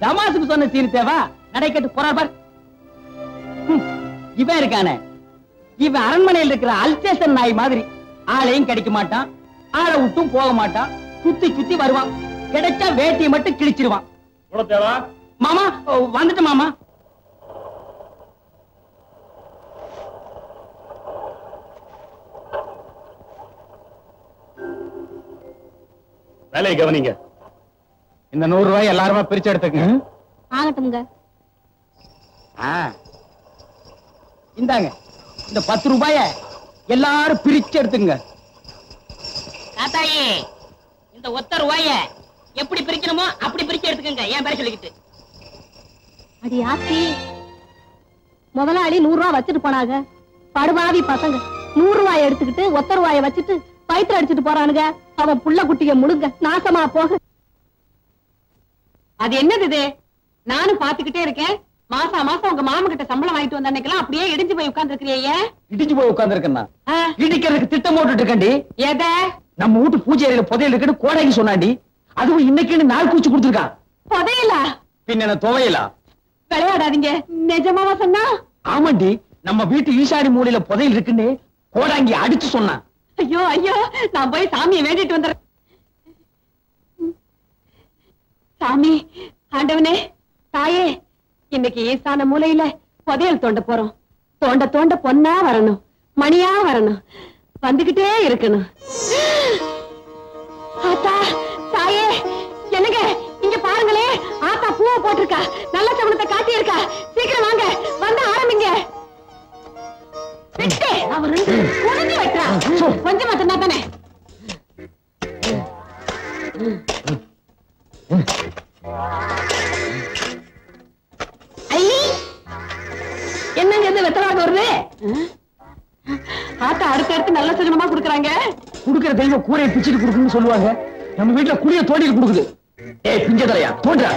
தமாசுக்கு சொன்ன சீனு தேவா? நடைக்கட்டு போறா பார். ஹம், இவன் இருக்கானே. இவன் அரண்மனையில் இருக்கிற அல்சேஷன் நாய் மாதிரி. ஆளையும் கிடைக்க மாட்டான். ஆளை விட்டும் போக மாட்டான். சுத்தி சுத்தி வருவான். கிடைச்சா வேட்டியை மட்டும் கிழிச்சிருவான். மாமா வந்துட்டு மாமா. வேலையை கவனிங்க. இந்த நூறு ரூபாய் எல்லாருமே பிரிச்சு எடுத்துக்கங்க. ஆகட்டும்ங்க. ஆ. இந்தாங்க. இந்த பத்து ரூபாய எல்லாரும் பிரிச்சு எடுத்துங்க தாத்தாயி இந்த ஒத்த ரூபாய எப்படி பிரிக்கணுமோ அப்படி பிரிச்சு எடுத்துக்கங்க. ஏன் பேர சொல்லிக்கிட்டு. அடி ஆத்தி முதலாளி நூறு ரூபாய் வச்சுட்டு போனாங்க. படுபாவி பசங்க நூறு ரூபாய் எடுத்துக்கிட்டு ஒத்த ரூபாய வச்சுட்டு பயிற்று அடிச்சிட்டு போறானுங்க. அவன் புள்ள குட்டிய முடுங்க நாசமா போக. அது என்னது இது? நானும் பாத்துக்கிட்டே இருக்கேன். மாசா மாசம் உங்க மாமா கிட்ட சம்பளம் வாங்கிட்டு வந்த அன்னைக்கெல்லாம் அப்படியே இடிஞ்சு போய் உட்கார்ந்து இடிச்சு போய் உட்கார்ந்துருக்கேன் இடிக்கிறதுக்கு திட்டம் போட்டுட்டு இருக்கேன்டி. எத? நம்ம வீட்டு பூஜை அறையில புதையல் இருக்குன்னு கோடைக்கு சொன்னாண்டி அதுவும் இன்னைக்குன்னு நாள் கூச்சு கொடுத்துருக்கான் புதையலா? பின்ன துவையலா? விளையாடாதீங்க. நிஜமாவா சொன்னா? ஆமாண்டி. நம்ம வீட்டு ஈசாடி மூலையில புதையல் இருக்குன்னு கோடாங்கி அடிச்சு சொன்னான். ஐயோ ஐயோ. நான் போய் சாமியை வேண்டிட்டு வந்துடுறேன். சாமி ஆண்டவனே தாயே இன்னைக்கு ஈசான மூலையில புதையல் தோண்ட போறோம். தோண்ட தோண்ட பொன்னா வரணும் மணியா வரணும் வந்துகிட்டே இருக்கணும். ஆத்தா தாயே என்னங்க இங்க பாருங்களே ஆத்தா பூவை போட்டிருக்கா நல்ல சமணத்தை காட்டி இருக்கா சீக்கிரம் வாங்க வந்து ஆரம்பிங்க. விட்டு அவர் பிச்சுட்டு கொடுக்குன்னு சொல்லுவாங்க. நம்ம வீட்டுல குடிய தோண்டிட்டு கொடுக்குது. ஏய் பிஞ்சதரையா தோன்றா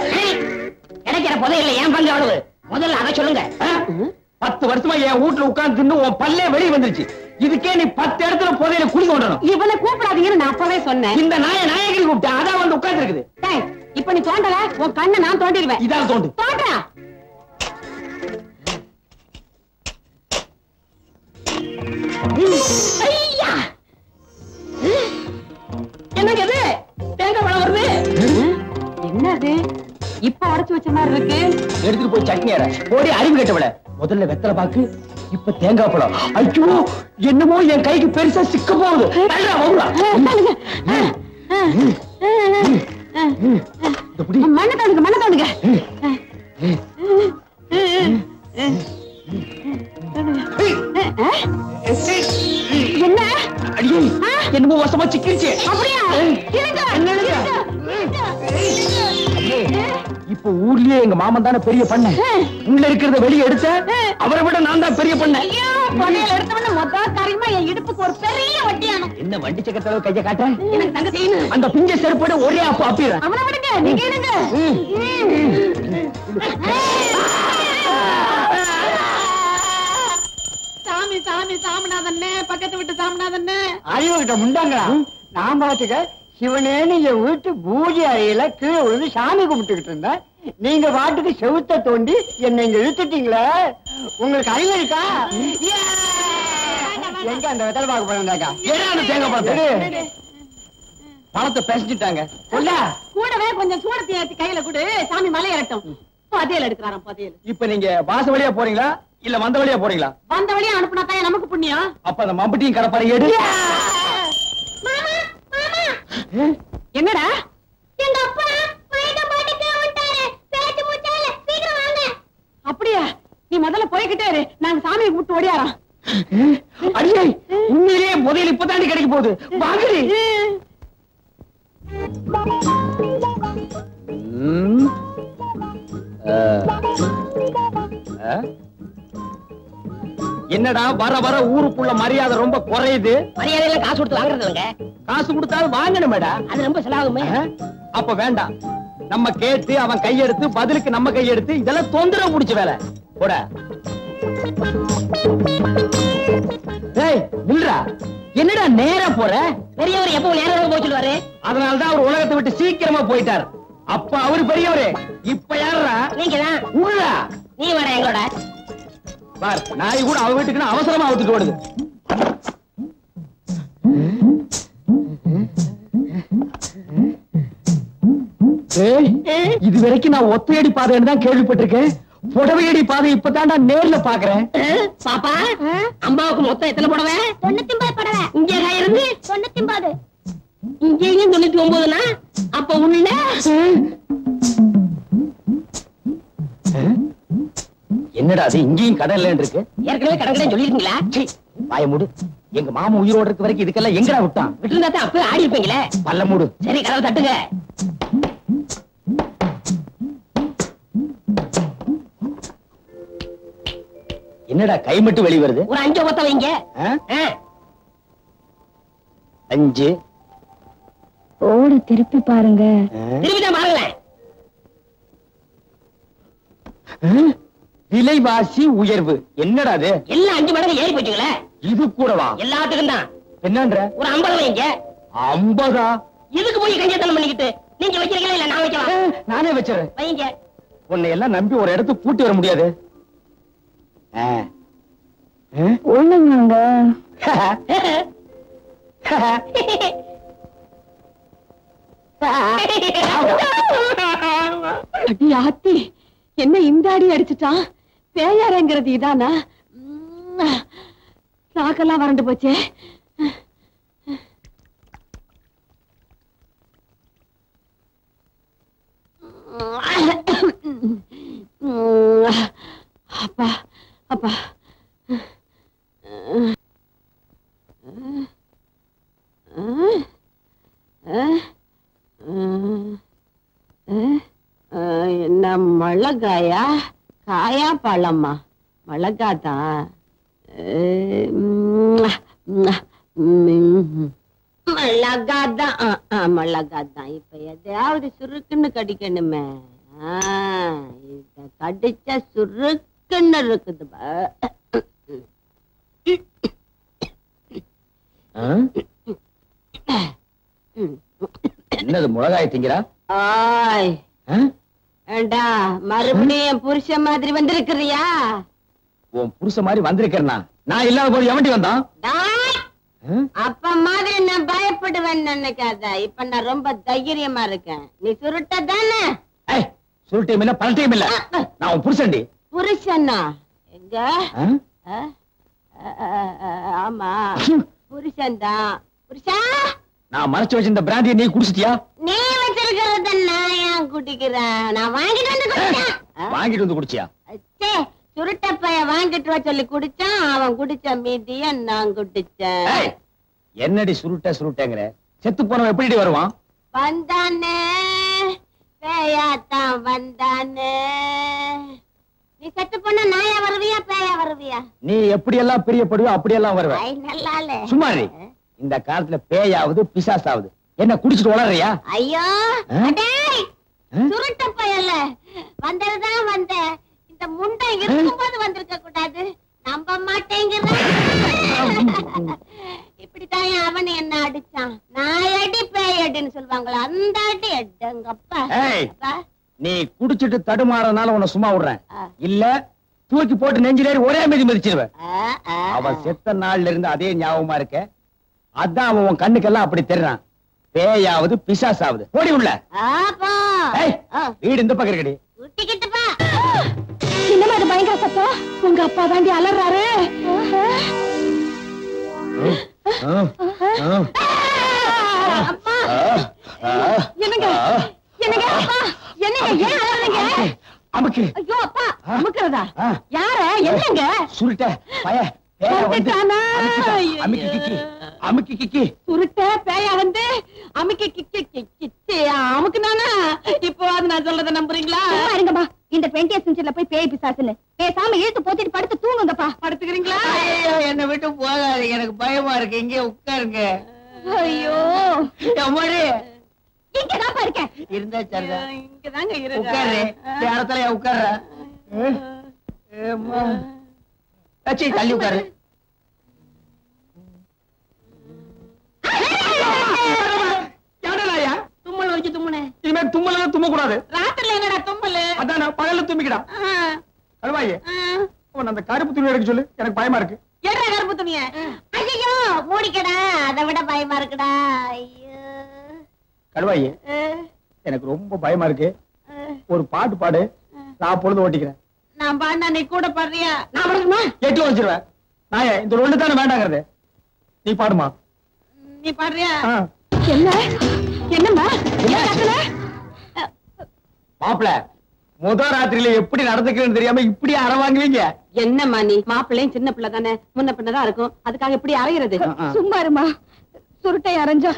கிடைக்கிற புதையல்ல ஏன் பங்கு அவ்வளவு முதல்ல அதை சொல்லுங்க. பத்து வருஷமா என் வீட்டுல உட்கார்ந்து தின்னு உன் பல்லே வெளியே வந்துருச்சு. இதுக்கே நீ பத்து இடத்துல புதையில குடி கொண்டணும் இவனை கூப்பிடாதீங்கன்னு நான் அப்பவே சொன்னேன். இந்த நாய நாயகன் கூப்பிட்டேன். அதான் வந்து உட்கார்ந்து இருக்குது இப்ப நீ தோண்டல? உன் கண்ணை நான் தோண்டிடுவேன். இதால தோண்டு. தோன்றா மாதிரி இருக்கு? எடுத்துட்டு போய் சட்னி ஓடி அறிவு கட்டவிட முதல்ல வெத்தலை பாக்கு இப்ப தேங்காய் பழம். ஐயோ என்னமோ என் கைக்கு பெருசா சிக்க போகுது. தானே பெரிய பண்ண? உள்ள இருக்கிறத வெளியே எடுத்த அவரை விட நான் தான் பெரிய பண்ண. ஐயோ, புதையல் எடுத்தவன மொத்த காரியமா என் இடுப்புக்கு ஒரு பெரிய வட்டியானம் என்ன வண்டி சக்கரத்தளவு கைய காட்டுறேன் எனக்கு தங்க செய்யணும் அந்த பிஞ்ச செருப்போட ஒரே அப்ப அப்பிடுறேன் அவனை விடுங்க நீங்க இருங்க சாமி சாமி சாமிநாதண்ணே பக்கத்து விட்டு சாமிநாதண்ணே அறிவு கிட்ட முண்டாங்களா நான் பாத்துக்க சிவனேன்னு என் வீட்டு பூஜை அறையில கீழே விழுந்து சாமி கும்பிட்டுக்கிட்டு இருந்தேன். நீங்க பாட்டுக்கு செவுத்த தோண்டி என்னை இங்க இழுத்துட்டீங்களே? உங்களுக்கு அறிவு இருக்கா! எங்க அந்த வெத்தலை ஏடா அந்த தேங்காய் பழத்தை? பழத்தை பேசிட்டாங்க கூடவே கொஞ்சம் சூடத்தை ஏத்தி கையில கொடு. சாமி மலை இறட்டும் புதையல் எடுக்கிறாராம் புதையல். இப்ப நீங்க வாச வழியா போறீங்களா? இல்ல வந்த வழியா போறீங்களா? வந்த வழியா அனுப்புனா தான் நமக்கு புண்ணியம். அப்ப அந்த மம்பட்டியும் கடப்பாரு எடு. என்னடா எங்க அப்பா வயத பாட்டுக்கு விட்டாரு பேச்சு மூச்சால சீக்கிரம் வாங்க அப்படியா? நீ முதல்ல போய்கிட்டே இரு. நாங்க சாமியை கூப்பிட்டு ஓடியாரோம். அடியே உண்மையிலேயே முதலில் இப்பதாண்டி கிடைக்க போகுது. வாங்கடி? என்னடா வர வர ஊருக்குள்ள மரியாதை ரொம்ப குறையுது. மரியாதையில காசு கொடுத்து வாங்குறது இல்லைங்க காசு கொடுத்தாலும் வாங்கணுமேடா. அது ரொம்ப செலவாகுமே? அப்ப வேண்டாம். நம்ம கேட்டு அவன் கையெடுத்து பதிலுக்கு நம்ம கையெடுத்து இதெல்லாம் தொந்தரவு புடிச்ச வேலை. போட. நில்றா. என்னடா நேரா போற? பெரியவர் எப்பவும் நேரம் போய் சொல்லுவாரு. அதனாலதான் அவர் உலகத்தை விட்டு சீக்கிரமா போயிட்டார். அப்ப அவரு பெரியவரு. இப்ப யார் நாயோட பார் நாய் கூட அவ வீட்டுக்குன்னு அவசரமா அவுத்துட்டு ஓடுது. வரைக்கும் நான் ஒத்தையடி பாதைன்னு தான் கேள்விப்பட்டிருக்கேன். புடவையடி பாதை இப்பதான்டா நேர்ல பாக்குறேன். பாப்பா அம்மாவுக்கு மொத்தம் எத்தனை புடவை? தொண்ணூத்தி ஒன்பது படவை. இங்க இருந்து? தொண்ணூத்தி ஒன்பது இங்கேயும் தொண்ணூத்தி ஒன்பதுனா அப்ப உள்ள? என்னடா அது? இங்கேயும் கடல்ல இருக்கு. ஏற்கனவே கடற்கரை சொல்லிருக்கீங்களா வாய மூடு. எங்க மாமா உயிரோட இருக்க வரைக்கும் இதுக்கெல்லாம் எங்கடா விட்டான்? விட்டுருந்தா தான் அப்பவே ஆடி இருப்பீங்களே. பல்ல மூடு. சரி கதவை தட்டுங்க. என்னடா கை மட்டும் வெளிய வருது? ஒரு அஞ்சு ஒத்த வைங்க. அஞ்சு. ஓடு திருப்பி பாருங்க. பாருங்களேன்? விலைவாசி உயர்வு. என்னடா அது? எல்லாம் அஞ்சு மடங்கு ஏறி போச்சுங்களே. இது கூடவா? எல்லாத்துக்கும் தான். என்னன்ற? ஒரு ஐம்பது வைங்க ஐம்பதா? இதுக்கு போய் கஞ்சத்தனம் பண்ணிக்கிட்டு? நீங்க வைக்கிறீங்களா இல்ல நான் வைக்கலாம் நானே வச்சிடறேன். வைங்க. உன்னை எல்லாம் நம்பி ஒரு இடத்துக்கு கூட்டி வர முடியாது? ஒண்ணுங்க. அடி ஆத்தி என்ன இந்த அடி அடிச்சுட்டான்? பேயாரங்கிறது இதானா? உம், நாக்கெல்லாம் வறண்டு போச்சே உம், அப்பா அப்பா மிளகாயா காயா பழமா? மிளகாதான் மிளகாதான் மிளகாதான் இப்ப எதையாவது சுருக்குன்னு கடிக்கணுமே. இத கடிச்சா சுருக்குன்னு இருக்குது? என்னது மிளகாய் திங்கிறா? ஆய்? ஏண்டா மறுபடியும் என் புருஷன் மாதிரி வந்திருக்கிறியா? உன் புருஷ மாதிரி வந்திருக்கிறனா? நான் இல்லாத போது எவன்டி வந்தான்? அப்ப மாதிரி நான் பயப்படுவேன்னு நினைக்காத. இப்ப நான் ரொம்ப தைரியமா இருக்கேன். நீ சுருட்ட தானே? சுருட்டையும் இல்ல நான் உன் புருஷன்டி. புருஷனா? எங்க? ஆமா. புருஷன் தான் புருஷா? நான் மறைச்சு வச்சிருந்த பிராந்தியை நீ குடிச்சிட்டியா? நீ வச்சிருக்கிறத நான் ஏன் குடிக்கிறேன் நான் வாங்கிட்டு வந்து குடிச்சேன்? வாங்கிட்டு வந்து குடிச்சியா? அச்சே, சுருட்ட பைய வாங்கிட்டு வர சொல்லி குடிச்சான். அவன் குடிச்ச மீதிய நான் குடிச்சேன். என்னடி சுருட்ட சுருட்டங்கிற? செத்து போனவன் எப்படி வருவான்? வந்தானே. பேயாத்தான் வந்தானே. நீ செத்து போன நாயா வருவியா பேயா வருவியா? நீ எப்படி எல்லாம் பிரியப்படுவியோ அப்படியெல்லாம் வருவ ஐ நல்லாலே. சும்மா. இந்த காலத்துல பேயாவது பிசாசாவது. என்ன குடிச்சிட்டு வளர்றியா ஐயோ? சுருட்ட பயல வந்ததுதான் வந்த இந்த முண்டை இருக்கும்போது வந்திருக்க கூடாது. நம்ப மாட்டேங்கிற இப்படித்தான் அவன் என்ன அடிச்சான். நான் அடி பேய் அடின்னு சொல்லுவாங்களா அந்த அடி. அப்பா. நீ குடிச்சிட்டு தடுமாறனால உன்னை சும்மா விடுறேன். இல்ல தூக்கி போட்டு நெஞ்சிலேறி ஒரே மிதி மிதிச்சிருவேன். அவன் செத்த நாள்ல இருந்து அதே ஞாபகமா இருக்க. அதான் அவன் உன் கண்ணுக்கெல்லாம் அப்படி தெரியறான் பேயாவது பிசாசாவது. ஓடி உள்ள. வீடு இந்த பக்கம் இருக்குடி. என்னமா அது பயங்கர சத்தம்? உங்க அப்பா தாண்டி அலறாரு. ஆ, ஆ, அப்பா. ஆ, ஆ, என்னங்க. என்னங்க? அப்பா. என்னங்க? ஏன் அலறீங்க? அமுக்கு. ஐயோ அப்பா. அமுக்குறதா. யார? என்னங்க? சுருட்ட பய. அமுக்கி கிக்கி. அமுக்கி கிக்கி. சுருட்ட பேயா வந்து அமுக்கி கிக்கி கிச்சி அமுக்குனானா? இப்போ அது நான் சொல்றத நம்புறீங்களா? சும்மா இருங்கப்பா. இந்த டுவெண்ட்டி செஞ்சுரில போய் பேய் பிசாசுன்னு. பேசாம இழுத்து போத்திட்டு படுத்து தூங்குங்கப்பா. படுத்துக்கிறீங்களா? ஐயோ என்னை விட்டு போகாதீங்க. எனக்கு பயமா இருக்கு. இங்கே உட்காருங்க. ஐயோ. எம்மாடி இங்கதான்ப்பா இருக்கேன். இருந்தா சரிதான் இங்கதாங்க இருங்க. உட்காரு. இடத்துல உட்கார்ற ஏம்மா. தள்ளி உட்காரு. கூடாது ராத்திரில என்னடா தும்பலு அதான் பகல்ல தும்பிக்கடா. கழுவாயே அவன் அந்த கருப்பு துணி எடுக்க சொல்லு எனக்கு பயமா இருக்கு. ஏடா கருப்பு துணிய? ஐயோ மூடிக்கடா. அதை விட பயமா இருக்குடா. ஐயோ. கழுவாயே. எனக்கு ரொம்ப பயமா இருக்கு. ஒரு பாட்டு பாடு. நான் பொழுது ஓட்டிக்கிறேன். நான் பாண்டா நீ கூட பாடுறியா? நான் வரணுமா எட்டு வச்சிருவேன். நாயே இந்த ஒண்ணு தானே வேண்டாங்கிறது? நீ பாடுமா. நீ பாடுறியா. என்ன? என்னம்மா? என்ன? மாப்பிள முத ராத்திரியில எப்படி நடந்துக்கிறேன்னு தெரியாம இப்படி அற வாங்குவீங்க? என்னம்மா நீ? மாப்பிள்ளையும் சின்ன பிள்ளை தானே? முன்ன பின்னதான் இருக்கும். அதுக்காக இப்படி அரைகிறது சும்மா இருமா. சுருட்டை அரைஞ்சா.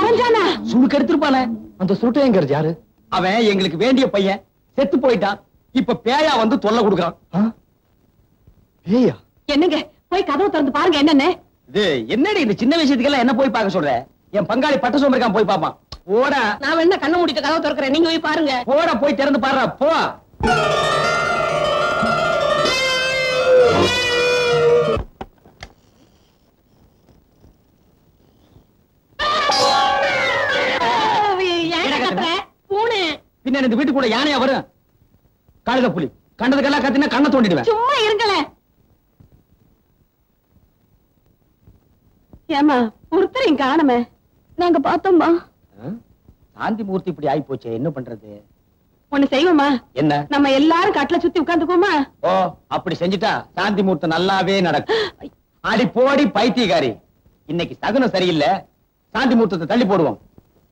அரைஞ்சானா? சுடுக்கு எடுத்திருப்பானே. அந்த சுருட்டையங்கிறது யாரு? அவன் எங்களுக்கு வேண்டிய பையன். செத்து போயிட்டான். இப்ப பேயா வந்து தொல்லை கொடுக்கறான். பேயா? என்னங்க? போய் கதவு திறந்து பாருங்க என்னன்னு. இது என்னடி இந்த சின்ன விஷயத்துக்கெல்லாம் என்ன போய் பார்க்க சொல்ற? என் பங்காளி பட்ட சோம்பரிக்கான் போய் பாப்பான் போடா நான் வேணா கண்ணை மூடிட்டு கதவு திறக்கிறேன். நீங்க போய் பாருங்க. போடா போய் திறந்து பாடுறா போ. பின்ன இந்த வீட்டுக்குள்ள யானையா வரும்? கழுத புலி. கண்டதுக்கெல்லாம் கத்தினா கண்ணை தோண்டிடுவேன். சும்மா இருங்களேன் ஏமா ஒருத்தரையும் காணுமே. நாங்க பார்த்தோம்மா. சாந்தி மூர்த்தி இப்படி ஆயி போச்சு என்ன பண்றது? ஒண்ணு செய்வோமா? என்ன? நம்ம எல்லாரும் கட்டில சுத்தி உட்காந்துக்குவோமா? ஓ அப்படி செஞ்சுட்டா சாந்தி முகூர்த்தம் நல்லாவே நடக்கும். அடி போடி பைத்தியக்காரி. இன்னைக்கு சகுனம் சரியில்லை சாந்தி முகூர்த்தத்தை தள்ளி போடுவோம்.